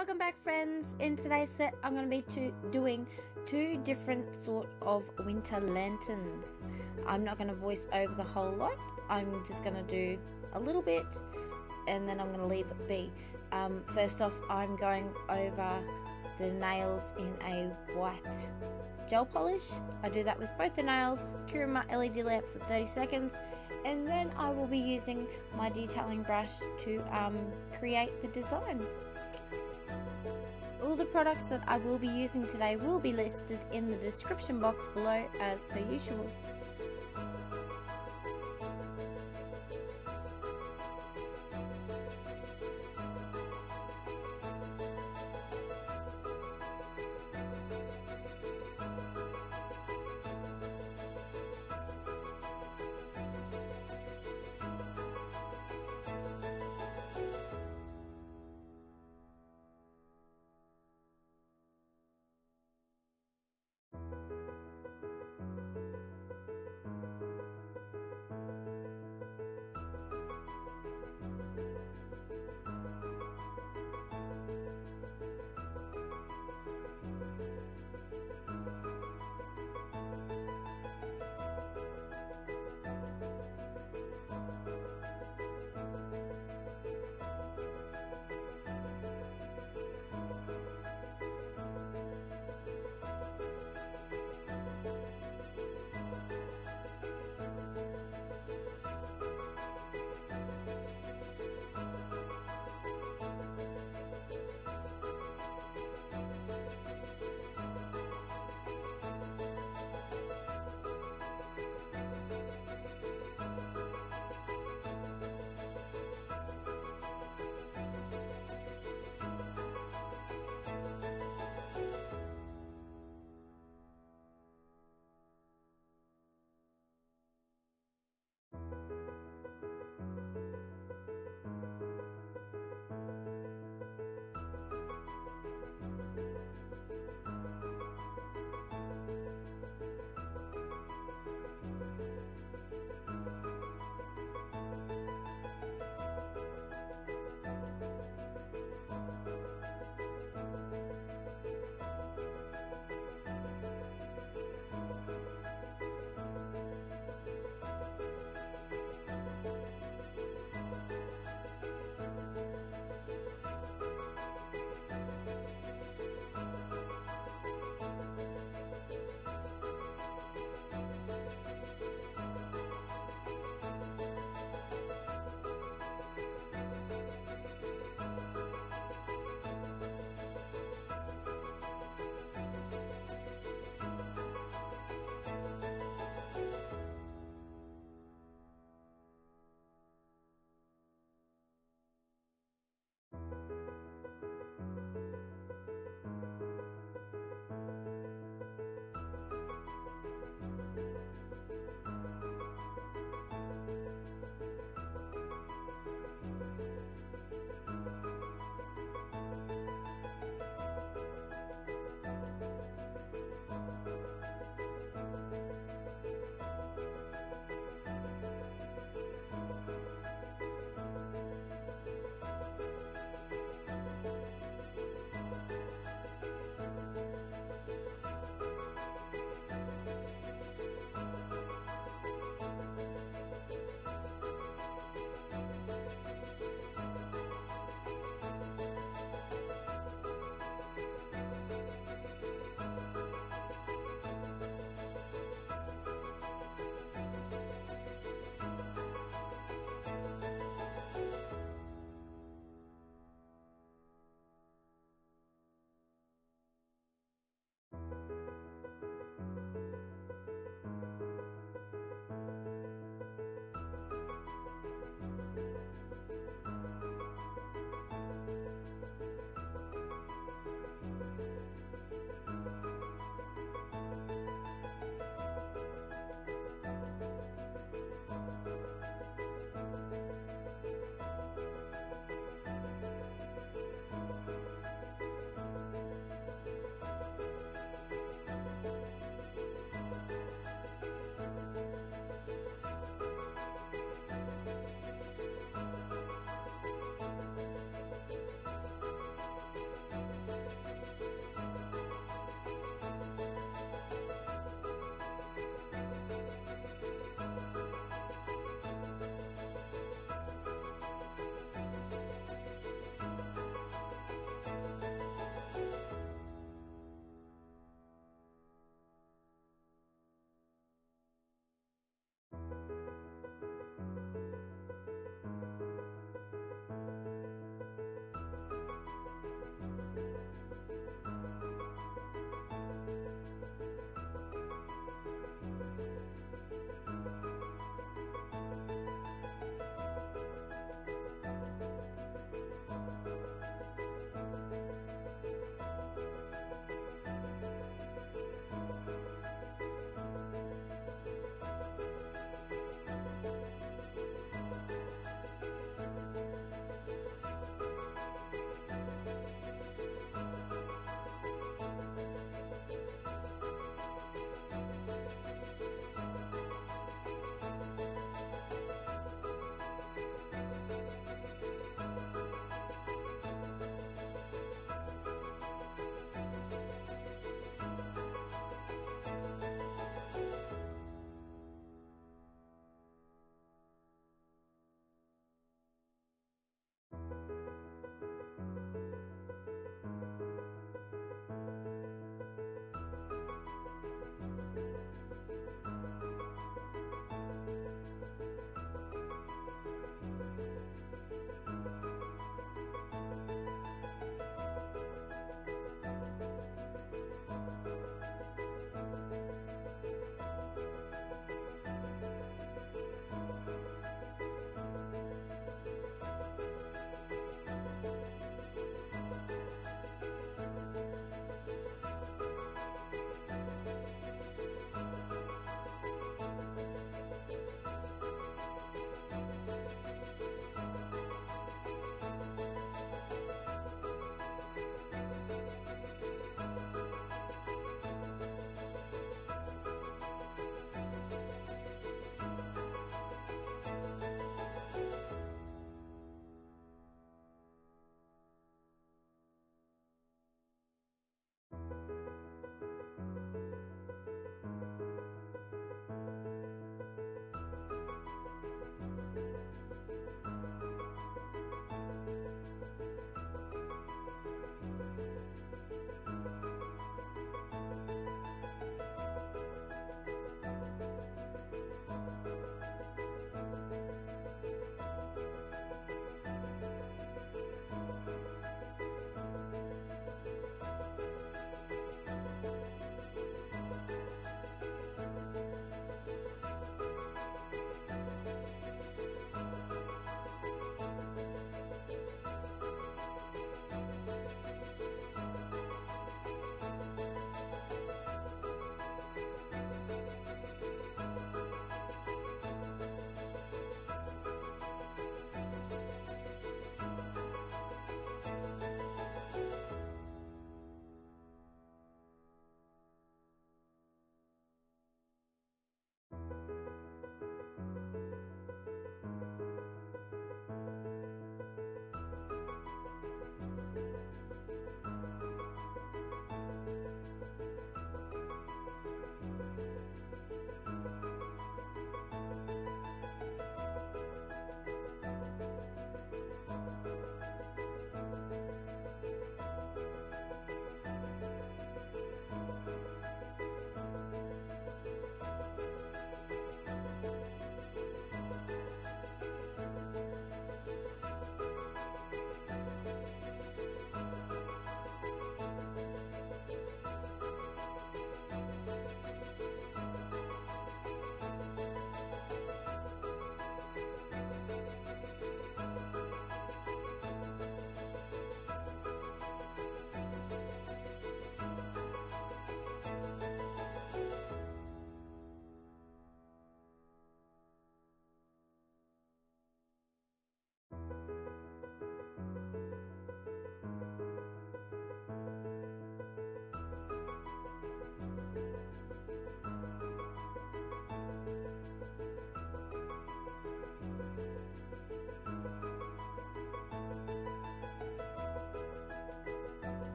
Welcome back friends. In today's set I'm going to be doing two different sort of winter lanterns. I'm not going to voice over the whole lot. I'm just going to do a little bit and then I'm going to leave it be. Um, first off I'm going over the nails in a white gel polish. I do that with both the nails, curing my LED lamp for 30 seconds and then I will be using my detailing brush to um, create the design. All the products that I will be using today will be listed in the description box below as per usual.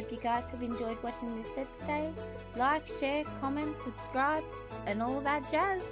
Hope you guys have enjoyed watching this set today. Like, share, comment, subscribe, and all that jazz.